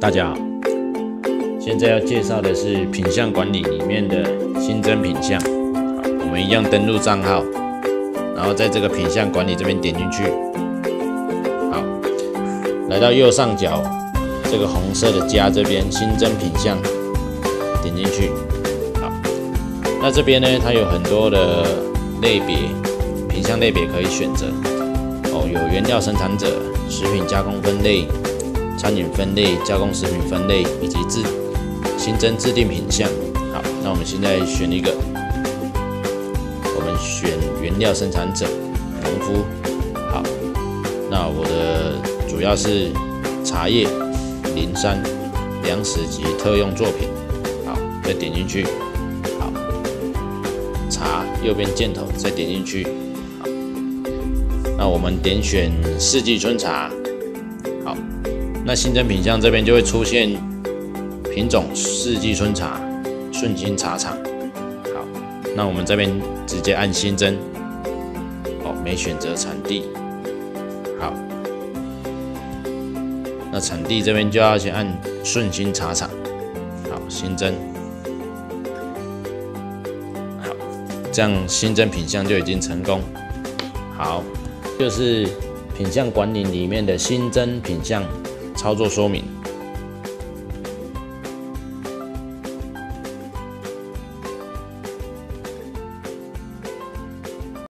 大家好，现在要介绍的是品相管理里面的新增品相。我们一样登录账号，然后在这个品相管理这边点进去。好，来到右上角这个红色的加这边新增品相，点进去。好，那这边呢，它有很多的类别品相类别可以选择。哦，有原料生产者、食品加工分类。餐饮分类、加工食品分类以及自新增自定品项。好，那我们现在选一个，我们选原料生产者、农夫。好，那我的主要是茶叶、林山、粮食及特用作品。好，再点进去。好，茶右边箭头再点进去。好，那我们点选四季春茶。那新增品项这边就会出现品种四季春茶、顺心茶厂。好，那我们这边直接按新增。哦，没选择产地。好，那产地这边就要先按顺心茶厂。好，新增。好，这样新增品项就已经成功。好，就是品相管理里面的新增品项。操作说明。